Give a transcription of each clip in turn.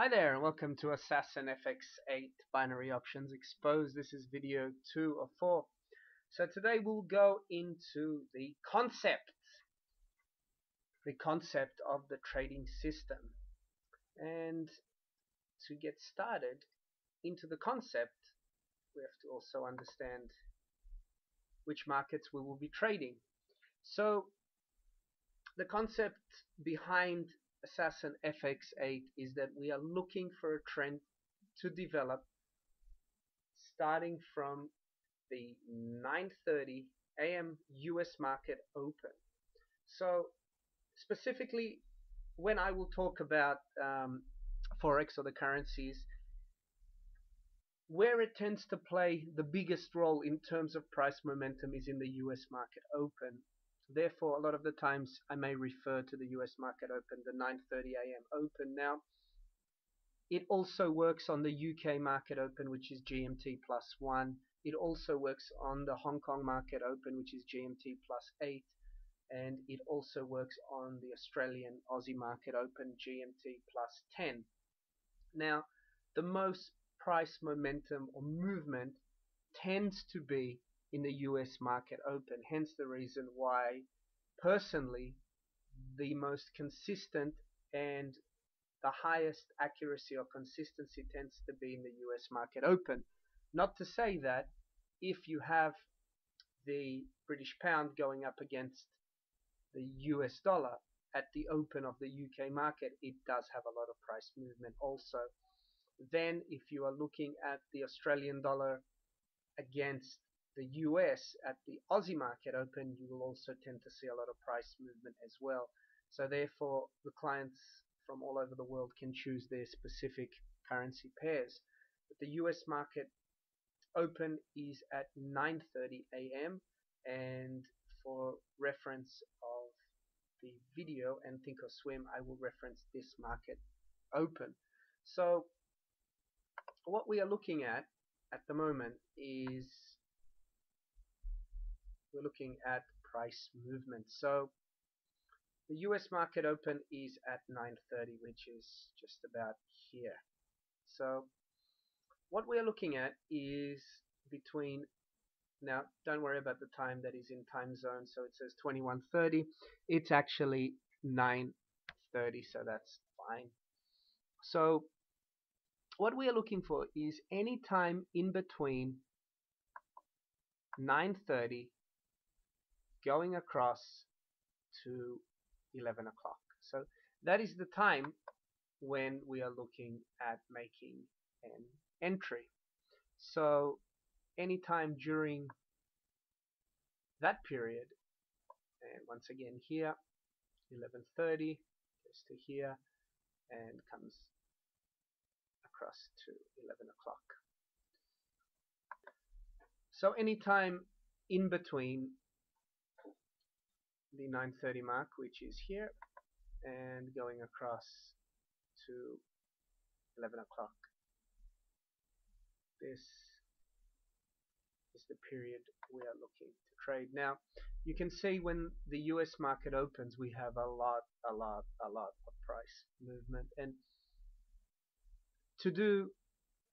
Hi there and welcome to Assaxin FX8 Binary Options Exposed. This is video 2 of 4. So today we'll go into the concept, the concept of the trading system. And to get started into the concept, we have to also understand which markets we will be trading. So the concept behind Assaxin FX8 is that we are looking for a trend to develop starting from the 9.30 a.m. US market open. So specifically when I will talk about um, Forex or the currencies, where it tends to play the biggest role in terms of price momentum is in the US market open. Therefore, a lot of the times I may refer to the US market open, the 9.30 a.m. open. Now, it also works on the UK market open, which is GMT plus 1. It also works on the Hong Kong market open, which is GMT plus 8. And it also works on the Australian Aussie market open, GMT plus 10. Now, the most price momentum or movement tends to be in the US market open. Hence the reason why personally the most consistent and the highest accuracy or consistency tends to be in the US market open. Not to say that if you have the British pound going up against the US dollar at the open of the UK market, it does have a lot of price movement also. Then if you are looking at the Australian dollar against the US at the Aussie market open, you will also tend to see a lot of price movement as well. So therefore, the clients from all over the world can choose their specific currency pairs. But the US market open is at 9.30 a.m. and for reference of the video and Thinkorswim, I will reference this market open. So what we are looking at at the moment is we're looking at price movement. So the US market open is at 9.30 which is just about here. So what we are looking at is between now don't worry about the time that is in time zone so it says 21.30 it's actually 9.30 so that's fine so what we are looking for is any time in between 9.30 going across to 11 o'clock. So that is the time when we are looking at making an entry. So anytime during that period, and once again here, 11.30 goes to here and comes across to 11 o'clock. So anytime in between the 9.30 mark which is here and going across to 11 o'clock. This is the period we are looking to trade. Now you can see when the US market opens we have a lot a lot a lot of price movement. And to do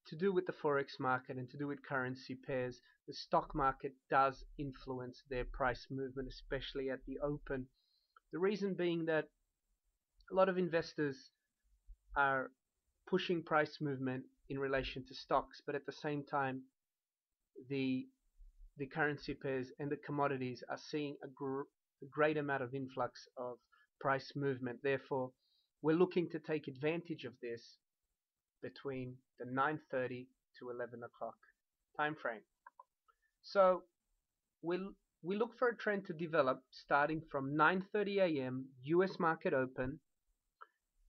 to do with the forex market and to do with currency pairs, the stock market does influence their price movement, especially at the open. The reason being that a lot of investors are pushing price movement in relation to stocks, but at the same time, the the currency pairs and the commodities are seeing a, gr a great amount of influx of price movement. Therefore, we're looking to take advantage of this between the 9.30 to 11 o'clock time frame. So we'll, we look for a trend to develop starting from 9.30 a.m. US market open.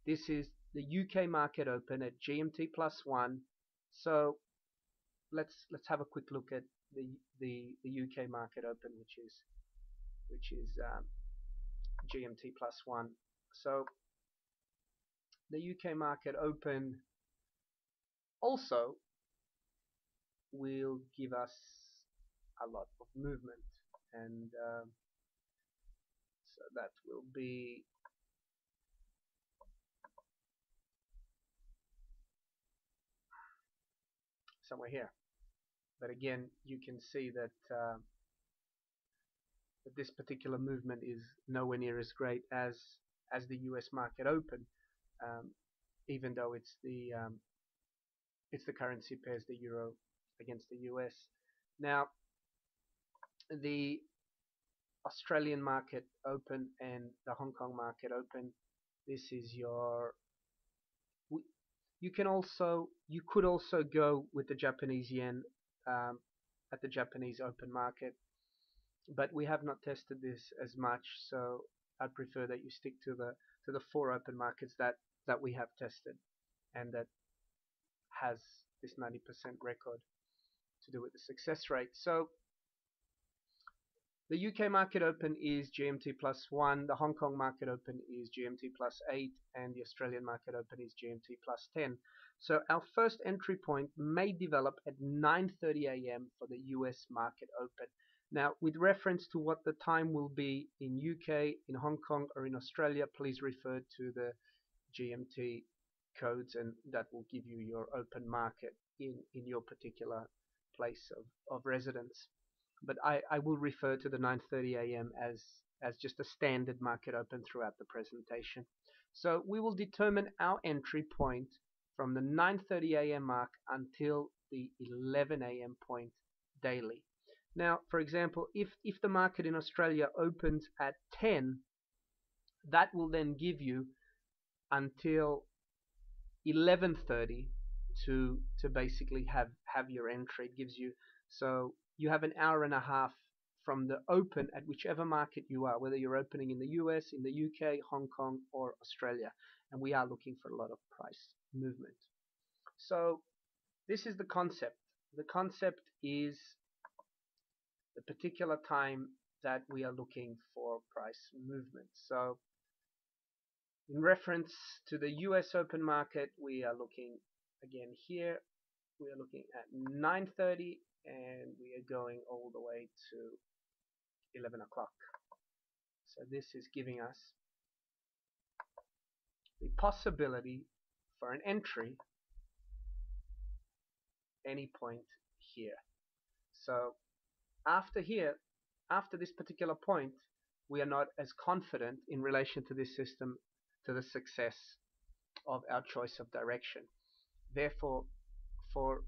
This is the UK market open at GMT plus 1. So let's let's have a quick look at the the, the UK market open which is which is um, GMT plus 1. So the UK market open also will give us a lot of movement and um, so that will be somewhere here. But again, you can see that, uh, that this particular movement is nowhere near as great as as the U.S. market open, um, even though it's the um, it's the currency pairs the euro against the US. Now, the Australian market open and the Hong Kong market open. This is your. You can also you could also go with the Japanese yen um, at the Japanese open market, but we have not tested this as much, so I'd prefer that you stick to the to the four open markets that that we have tested and that has this 90% record to do with the success rate. So the UK market open is GMT plus 1, the Hong Kong market open is GMT plus 8, and the Australian market open is GMT plus 10. So our first entry point may develop at 9.30am for the US market open. Now, with reference to what the time will be in UK, in Hong Kong, or in Australia, please refer to the GMT codes and that will give you your open market in, in your particular place of, of residence but I, I will refer to the 9.30 a.m. as, as just a standard market open throughout the presentation. So we will determine our entry point from the 9.30 a.m. mark until the 11 a.m. point daily. Now, for example, if, if the market in Australia opens at 10, that will then give you until 11.30 to to basically have have your entry. It gives you so you have an hour and a half from the open at whichever market you are, whether you're opening in the US, in the UK, Hong Kong, or Australia. And we are looking for a lot of price movement. So this is the concept. The concept is the particular time that we are looking for price movement. So in reference to the US open market, we are looking again here. We are looking at 9.30 and we are going all the way to 11 o'clock. So this is giving us the possibility for an entry any point here. So after here, after this particular point, we are not as confident in relation to this system to the success of our choice of direction. Therefore, for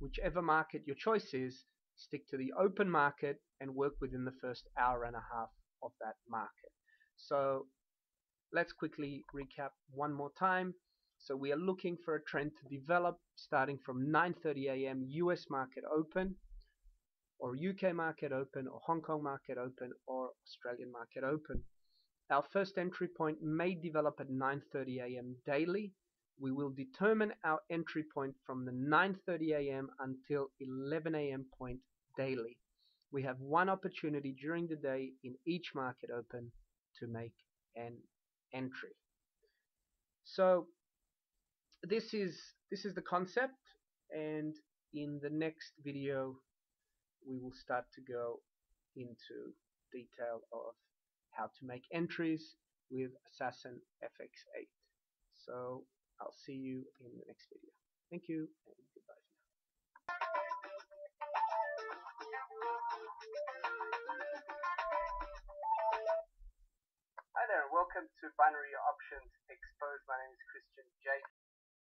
whichever market your choice is, stick to the open market and work within the first hour and a half of that market. So let's quickly recap one more time. So we are looking for a trend to develop starting from 9.30 a.m. US market open or UK market open or Hong Kong market open or Australian market open. Our first entry point may develop at 9.30 a.m. daily we will determine our entry point from the 9.30 a.m. until 11 a.m. point daily. We have one opportunity during the day in each market open to make an entry. So this is this is the concept and in the next video we will start to go into detail of how to make entries with Assaxin FX8. So I'll see you in the next video. Thank you and goodbye for now. Hi there and welcome to Binary Options Exposed. My name is Christian J.